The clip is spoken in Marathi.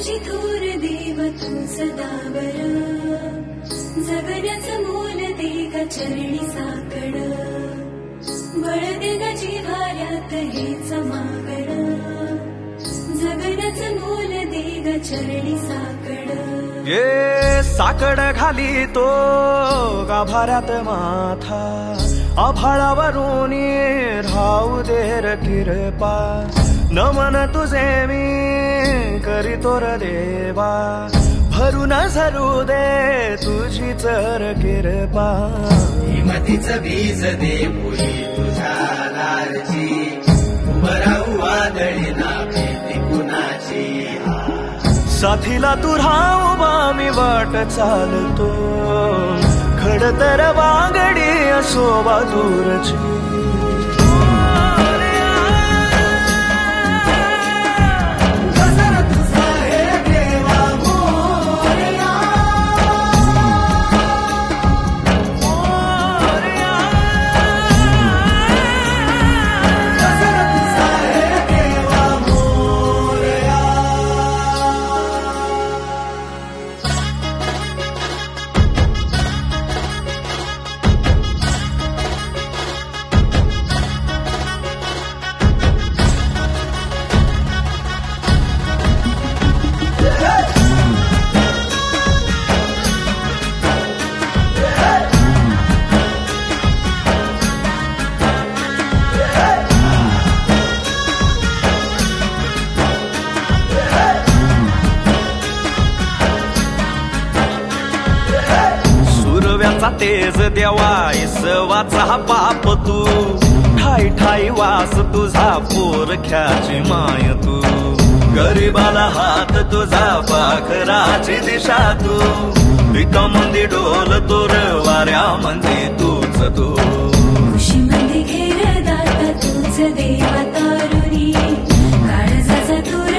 तुझी थोर देव तू सदा सदावर जगण्याचं मोल दे ग चरणी साकड. बळ दे ग जिव्हाऱ्यात हेच मागण जगण्याचं मोल दे ग चरणी साकड. ये साकड घाली तो गाभाऱ्यात माथा. आभाळावरून राहू देर किरपा. नमन तुझे मी करीतो र देवा. भरून झरू दे तुझी चर किरपा. हिमतीच बीज दे पुरी तुझ्या लालची. उभं राहू वादळी ना भीती कुणाची. साथीला तू राहू मी वाट चालतो. खडतर वांगडी असोबा दूरची. तेज देवा इसवाचा पाप तू. ठाई ठाई वास तुझा पोरख्याची माय तू. गरीबाला हात तुझा पाखराची दिशा तू. पिका मंदी ढोल तोर वाऱ्या म्हणजे तूच तू. देवा तारुणी. काळजाचा तू